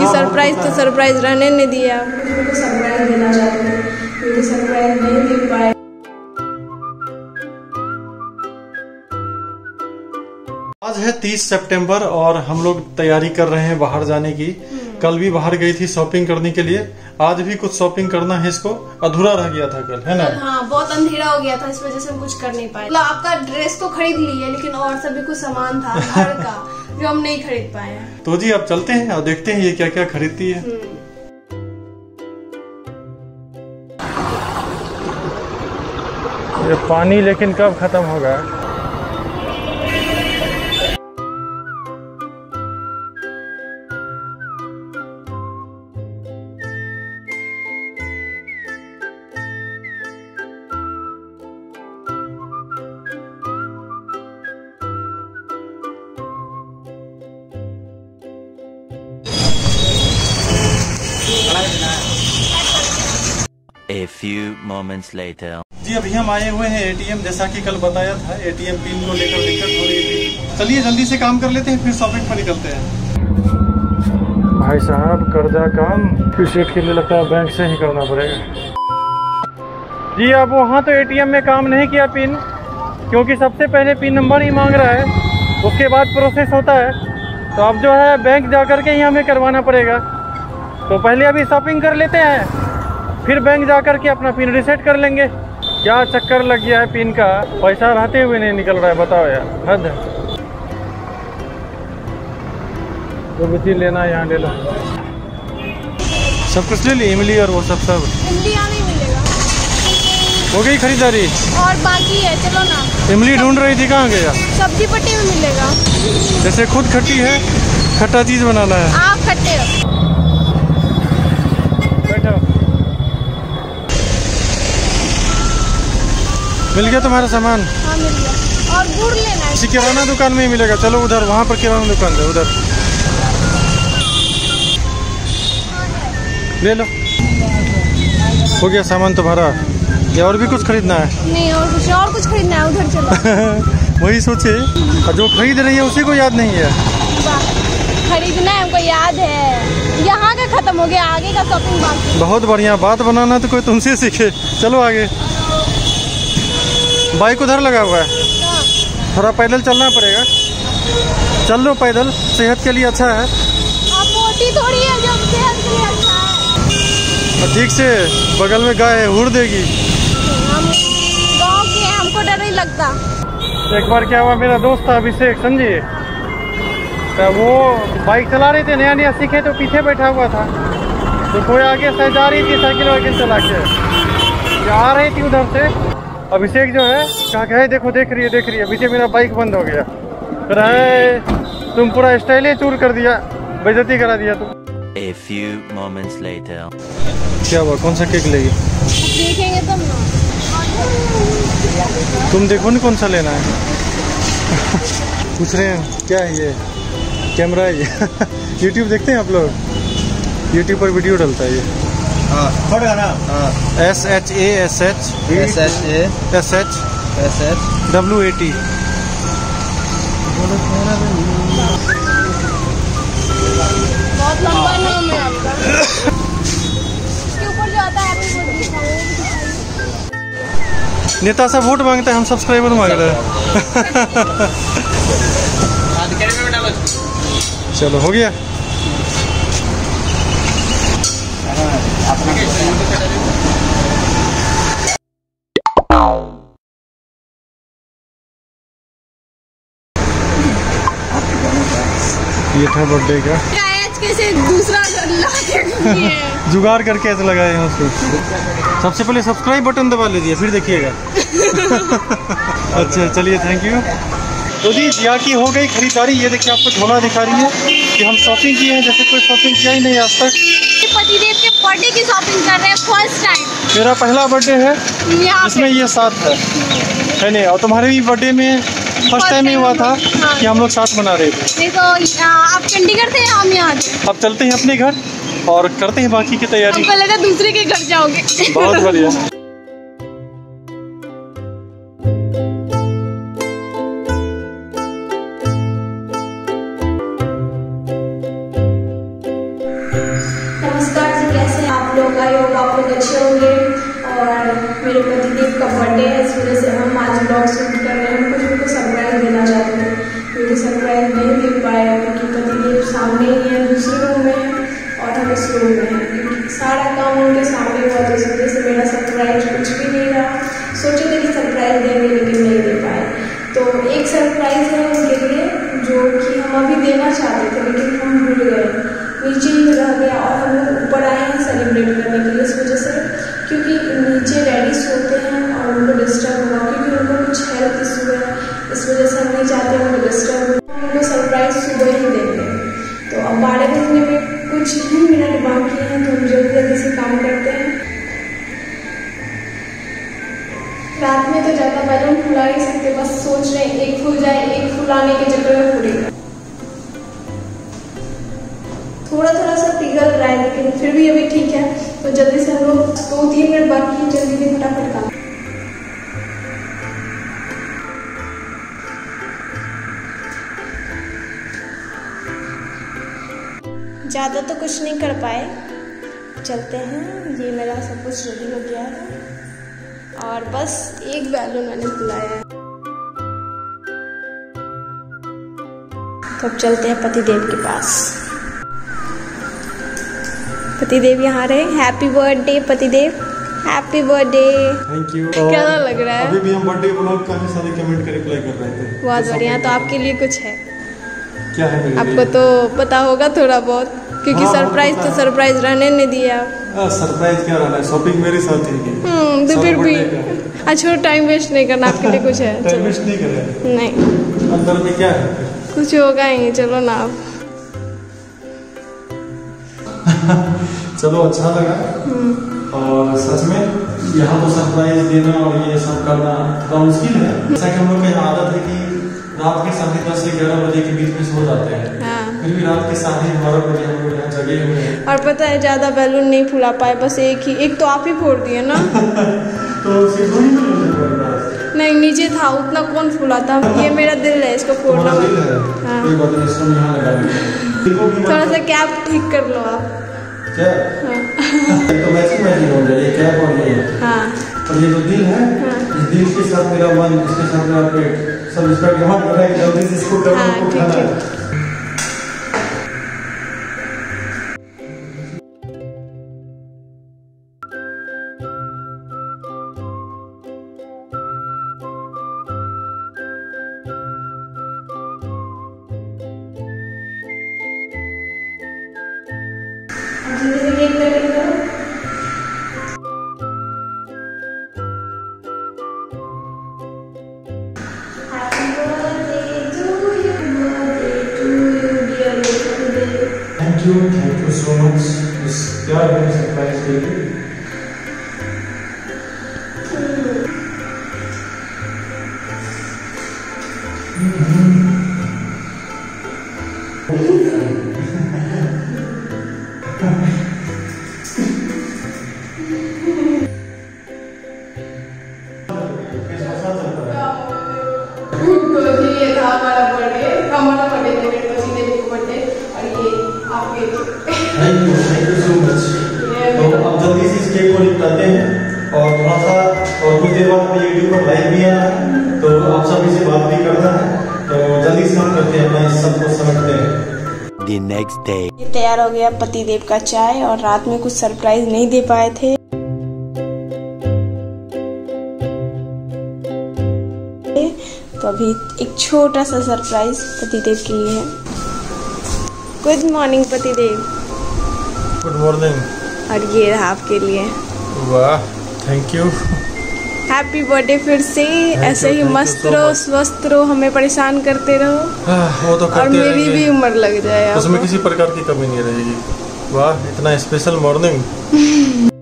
कि सरप्राइज़ तो सरप्राइज़ रहने नहीं दिया। सरप्राइज़ देना चाहते थे सरप्राइज़ नहीं दे पाए आज है 30 सितंबर और हम लोग तैयारी कर रहे हैं बाहर जाने की। कल भी बाहर गई थी शॉपिंग करने के लिए। आज भी कुछ शॉपिंग करना है इसको। अधूरा रह गया था कल है ना? हाँ बहुत अंधेरा हो गया था इस वजह से हम कुछ कर नहीं पाए। मतलब आपका ड्रेस तो खरीद ली है लेकिन और सभी कुछ सामान था घर का। जो हम नहीं खरीद पाए हैं। तो जी आप चलते हैं और देखते हैं ये क्या क्या खरीदती है। ये पानी लेकिन कब खत्म होगा? A few moments later. जी अभी हम आए हुए हैं एटीएम जैसा कि कल बताया था एटीएम पिन को लेकर दिक्कत हो रही थी। चलिए जल्दी से काम कर लेते हैं फिर शॉपिंग पर निकलते हैं। भाई साहब कर्जा काम फिर के लिए लगता है बैंक से ही करना पड़ेगा। जी अब वहाँ तो एटीएम में काम नहीं किया पिन क्योंकि सबसे पहले पिन नंबर ही मांग रहा है उसके बाद प्रोसेस होता है। तो अब जो है बैंक जा कर के ही हमें करवाना पड़ेगा। तो पहले अभी शॉपिंग कर लेते हैं। फिर बैंक जा कर के अपना पिन रिसेट कर लेंगे। क्या चक्कर लग गया है पिन का? पैसा रहते हुए नहीं निकल रहा है बताओ यार। हद है। जो भी लेना है यहाँ ले लो। सब कुछ ले ली इमली और वो सब सब? हो गई खरीदारी? और बाकी है चलो ना। इमली ढूंढ रही थी कहाँ गया? सब्ज़ी पट्टी में मिलेगा। जैसे खुद खट्टी है खट्टा चीज़ बनाना है आप खट्टे हो। बैठो। मिल गया तुम्हारा सामान? हाँ मिल गया। और गुड़ लेना है। किसी किराना दुकान में ही मिलेगा। चलो उधर वहाँ पर किराना दुकान है उधर। ले लो। हो गया सामान तुम्हारा। या और भी कुछ खरीदना है? नहीं और कुछ और कुछ खरीदना है उधर चलो। वही सोचे और जो खरीद रही है उसी को याद नहीं है। खरीदना है हमको याद है। यहाँ का खत्म हो गया आगे का शॉपिंग बाकी बहुत बढ़िया बात बनाना तो कोई तुमसे सीखे। चलो आगे। बाइक उधर लगा हुआ है। थोड़ा पैदल चलना पड़ेगा। चल लो पैदल सेहत के लिए अच्छा है। आप मोटी थोड़ी है जो सेहत के लिए अच्छा है। ठीक से बगल में गाय है हुड़ देगी। हम गाँव के हैं हमको डर नहीं लगता। एक बार क्या हुआ मेरा दोस्त था अभिषेक समझिए तो वो बाइक चला रहे थे नया नया सीखे तो पीछे बैठा हुआ था। तो कोई आगे से जा रही थी साइकिल वाइकिल चला के। आ रही थी उधर से। अभिषेक जो है कहा कि देखो देख रही है देख रही है पीछे मेरा बाइक बंद हो गया। तुम पूरा स्टाइल ही चूर कर दिया बेजती करा दिया तुम A few moments later. क्या हुआ? कौन सा केक लेगी? देखेंगे ना तुम देखो ना कौन सा लेना है। पूछ रहे हैं क्या है ये? कैमरा है ये। यूट्यूब देखते हैं आप लोग? यूट्यूब पर वीडियो डलता है ये। S H A S H S H A S H S H W A T बहुत लंबा नाम है आपका। इसके ऊपर जो आता है आप वो दिखाओ, वो भी दिखाइए। नेता सब वोट माँगता है हम सब्सक्राइबर मांग रहे हैं। चलो हो गया? था बर्थडे का। कैसे दूसरा। जुगाड़ करके ऐसे लगाए हैं उसको। सबसे पहले सब्सक्राइब बटन दबा लीजिए फिर देखिएगा। अच्छा चलिए थैंक यू तो जी जिया की हो गई खरीदारी। ये देखिए आपको झोला दिखा रही है कि हम शॉपिंग किए हैं जैसे कोई शॉपिंग किया ही नहीं आज तक। पतिदेव के बर्थडे की शॉपिंग कर रहे हैं फ़र्स्ट टाइम मेरा पहला बर्थडे है इसमें ये साथ है। है नहीं? और तुम्हारे भी बर्थडे में फ़र्स्ट टाइम ही हुआ था हाँ। कि हम लोग साथ मना रहे थे। नहीं तो आप चंडीगढ़ थे हम यहाँ अब चलते हैं अपने घर और करते हैं बाकी की तैयारी। लगा दूसरे के घर जाओगे। बहुत बढ़िया। कैसे आप लोग? आई होप आप लोग अच्छे होंगे। और मेरे पतिदेव का बर्थडे है इस वजह से हम आज ब्लॉग शूट कर रहे हैं। सरप्राइज़ देना चाहते थे। क्योंकि सरप्राइज़ नहीं दे पाए क्योंकि पतिदेव सामने ही है, दूसरे रूम में है और हम इस रूम में हैं। क्योंकि सारा काम उनके सामने हुआ तो इस वजह से मेरा सरप्राइज़ कुछ भी नहीं रहा। सोचे थे कि सरप्राइज़ देंगे, लेकिन नहीं दे पाए। तो एक सरप्राइज़ है उनके लिए, जो कि हम अभी देना चाहते थे, लेकिन हम भूल गए। नीचे ही रह गया और हम लोग ऊपर आए हैं सेलिब्रेट करने के लिए, इस वजह से। क्योंकि नीचे डैडी सोते हैं और उनको डिस्टर्ब हुआ क्योंकि उनको कुछ हेल्थ इशू है इस वजह से हम नहीं चाहते उनको डिस्टर्ब हो। उनको सरप्राइज़ सुबह ही देंगे तो अब बारह बजने में कुछ ही मिनट बाकी हैं तो हम जल्दी जल्दी से काम करते हैं। रात में तो ज़्यादा बैलून फुला नहीं सकते, बस सोच रहे हैं, एक फूल जाए, एक फुलाने के चक्कर में फूलेगा। थोड़ा थोड़ा सा पिघल रहा है, लेकिन फिर भी अभी ठीक है। तो जल्दी से हम लोग दो तीन मिनट बाकी जल्दी से फटाफट काम ज़्यादा तो कुछ नहीं कर पाए। चलते हैं। ये मेरा सब कुछ रेडी हो गया है। और बस एक बैलून मैंने फुलाया है। तो अब चलते हैं पतिदेव के पास। पतिदेव यहाँ रहे। हैप्पी बर्थडे पतिदेव। हैप्पी बर्थडे थैंक यू कैसा लग रहा है? अभी भी हम बर्थडे ब्लॉग काफ़ी सारे कमेंट का रिप्लाई कर रहे थे। बहुत तो बढ़िया। तो आपके लिए कुछ है। क्या है आपको तो पता होगा थोड़ा बहुत क्योंकि हाँ, सरप्राइज़ तो सरप्राइज़ रहने नहीं दिया। सरप्राइज़ क्या रहना है? शॉपिंग मेरे साथ ही हम्म तो फिर भी अच्छा टाइम वेस्ट नहीं करना आपके लिए कुछ है। टाइम वेस्ट नहीं कर नहीं। अंदर में क्या है? कुछ होगा ही चलो ना। आप चलो अच्छा लगा। और सच में यहाँ तो सरप्राइज़ देना और ये सब करना थोड़ा मुश्किल है। जैसा कि हम लोग की आदत है कि रात के साढ़े दस से ग्यारह बजे के बीच में सो जाते हैं। हाँ। फिर भी रात के साढ़े बारह बजे हम लोग यहाँ जगे हुए हैं। और पता है ज़्यादा बैलून नहीं फुला पाए बस एक ही एक तो आप ही फोड़ दिए ना। तो सिर्फ़ वही तो नहीं नीचे था उतना कौन फुलाता ये मेरा दिल है इसको फोड़ना। है। थोड़ा सा कैप ठीक कर लो आप। क्या एक तो मैचिंग मैचिंग हो जाए ये कैप और ये। हाँ। और ये जो दिल है इस दिल के साथ मेरा मन इसके साथ मेरा पेट सब इसका ध्यान रखना है जल्दी से इसको करना हाँ, को ठीक है। है। और थोड़ा सा और कुछ देर बाद यूट्यूब पर लाइव भी आना है तो आप सभी से बात भी करना है। तो जल्दी से हम करते हैं अपना सबको समझते हैं। The next day. तैयार हो गया पति देव का चाय और रात में कुछ सरप्राइज़ नहीं दे पाए थे। तो अभी एक छोटा सा सरप्राइज़ पतिदेव के लिए है। गुड मॉर्निंग पतिदेव। गुड मॉर्निंग और ये रहा आपके लिए। वाह थैंक यू हैप्पी बर्थडे फिर से ऐसे ही मस्त रहो स्वस्थ रहो हमें परेशान करते रहो। वो तो करते और मेरी भी उम्र लग जाए उसमें किसी प्रकार की कमी नहीं रहेगी। वाह इतना स्पेशल मॉर्निंग